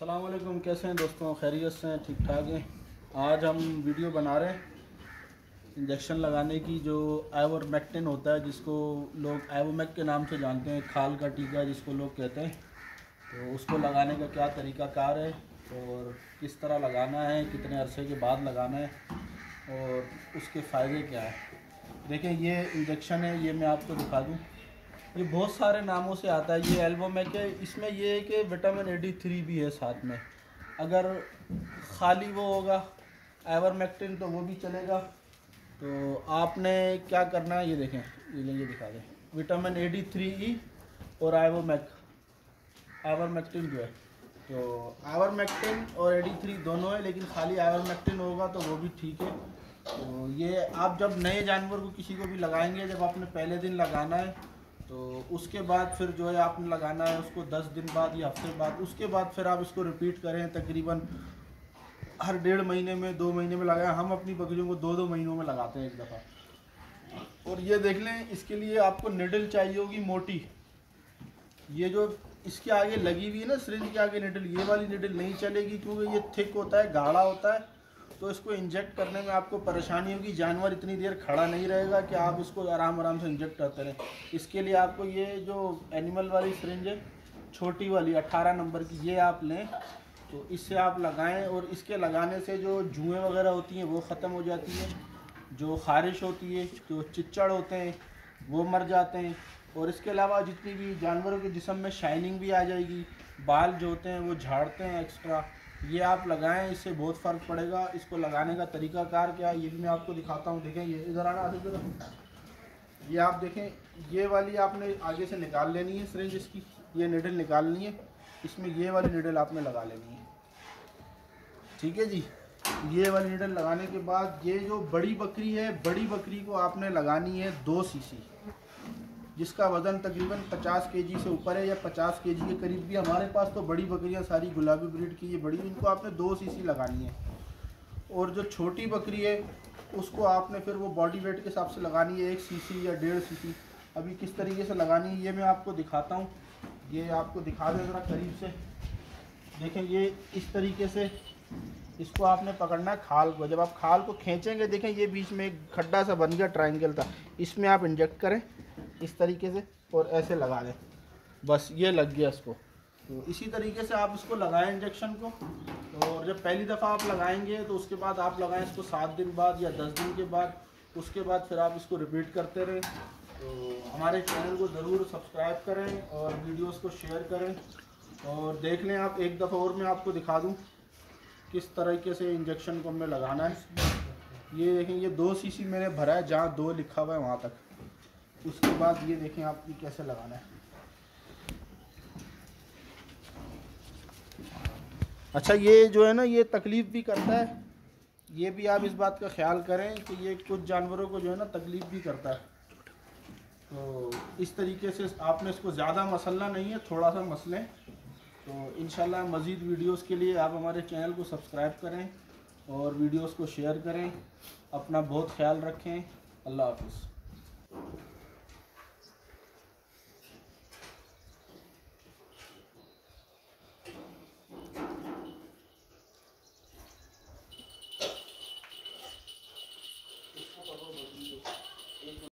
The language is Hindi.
असलम कैसे हैं दोस्तों? खैरियत से हैं ठीक ठाक हैं? आज हम वीडियो बना रहे हैं इंजेक्शन लगाने की, जो आइवरमेक्टिन होता है, जिसको लोग आइवोमेक के नाम से जानते हैं, खाल का टीका जिसको लोग कहते हैं। तो उसको लगाने का क्या तरीका कार है और किस तरह लगाना है, कितने अरसे के बाद लगाना है और उसके फ़ायदे क्या है? देखें ये इंजेक्शन है, ये मैं आपको दिखा दूँ। ये बहुत सारे नामों से आता है, ये एल्बोमेक है कि इसमें ये है कि विटामिन एडी थ्री भी है साथ में। अगर खाली वो होगा एवरमेक्टिन तो वो भी चलेगा। तो आपने क्या करना है, ये देखें, ये ये दिखा दें। Vitamin A D three E और आइवोमैक आइवरमेक्टिन जो है। तो आइवरमेक्टिन और ए डी थ्री दोनों है, लेकिन खाली आइवरमेक्टिन होगा तो वो भी ठीक है। तो ये आप जब नए जानवर को किसी को भी लगाएँगे, जब आपने पहले दिन लगाना है तो उसके बाद फिर जो है आपने लगाना है उसको दस दिन बाद या हफ़्ते बाद, उसके बाद फिर आप इसको रिपीट करें तकरीबन हर डेढ़ महीने में, दो महीने में लगाएँ। हम अपनी बकरियों को दो दो महीनों में लगाते हैं एक दफ़ा। और ये देख लें, इसके लिए आपको निडल चाहिए होगी मोटी। ये जो इसके आगे लगी हुई है ना सरिंज के आगे निडल ये वाली निडल नहीं चलेगी क्योंकि ये थिक होता है, गाढ़ा होता है। तो इसको इंजेक्ट करने में आपको परेशानी होगी। जानवर इतनी देर खड़ा नहीं रहेगा कि आप इसको आराम आराम से इंजेक्ट करते रहें। इसके लिए आपको ये जो एनिमल वाली सरिंज है, छोटी वाली 18 नंबर की, ये आप लें। तो इससे आप लगाएँ और इसके लगाने से जो जुएँ वगैरह होती हैं, वो ख़त्म हो जाती है। जो खारिश होती है, जो चिच्चड़ होते हैं, वो मर जाते हैं। और इसके अलावा जितनी भी जानवरों के जिसम में शाइनिंग भी आ जाएगी, बाल जो होते हैं, वो झाड़ते हैं एक्स्ट्रा ये आप लगाएँ, इससे बहुत फ़र्क पड़ेगा। इसको लगाने का तरीका कार क्या है? ये भी मैं आपको दिखाता हूँ? देखें, ये इधर आना इधर ये आप देखें, ये वाली आपने आगे से निकाल लेनी है सरेंज इसकी। ये निडल निकालनी है। इसमें ये वाली निडल आपने लगा लेनी है। ठीक है जी? ये वाली निडल लगाने के बाद, ये जो बड़ी बकरी है, बड़ी बकरी को आपने लगानी है दो सीसी जिसका वज़न तकरीबन 50 केजी से ऊपर है या 50 केजी के करीब भी हमारे पास तो बड़ी बकरियाँ, सारी गुलाबी ब्रीड की ये बड़ी इनको आपने दो सीसी लगानी है। और जो छोटी बकरी है, उसको आपने फिर वो बॉडी वेट के हिसाब से लगानी है, एक सीसी या डेढ़ सीसी अभी किस तरीके से लगानी है, ये मैं आपको दिखाता हूँ। ये आपको दिखा दें ज़रा करीब से। देखें, ये इस तरीके से इसको आपने पकड़ना है खाल को। जब आप खाल को खींचेंगे, देखें, ये बीच में एक खड्डा सा बन गया ट्राइंगल था। इसमें आप इंजेक्ट करें। इस तरीके से और ऐसे लगा दें। बस ये लग गया इसको। तो इसी तरीके से आप इसको लगाएँ इंजेक्शन को। और जब पहली दफ़ा आप लगाएँगे तो उसके बाद आप लगाएँ इसको सात दिन बाद या दस दिन के बाद। उसके बाद फिर आप इसको रिपीट करते रहें। तो हमारे चैनल को ज़रूर सब्सक्राइब करें और वीडियोस को शेयर करें। और देख लें आप, एक दफ़ा और मैं आपको दिखा दूँ किस तरीके से इंजेक्शन को हमें लगाना है। ये देखें, ये दो शीशी मैंने भरा है, जहाँ दो लिखा हुआ है वहाँ तक। उसके बाद ये देखें आप ये कैसे लगाना है। अच्छा ये जो है ना, ये तकलीफ़ भी करता है। ये भी आप इस बात का ख्याल करें कि ये कुछ जानवरों को जो है ना, तकलीफ़ भी करता है। तो इस तरीके से आपने इसको ज़्यादा मसलना नहीं है थोड़ा सा मसलें। तो इन मज़ीद वीडियोस के लिए आप हमारे चैनल को सब्सक्राइब करें और वीडियोस को शेयर करें। अपना बहुत ख्याल रखें। अल्लाह हाफिज़।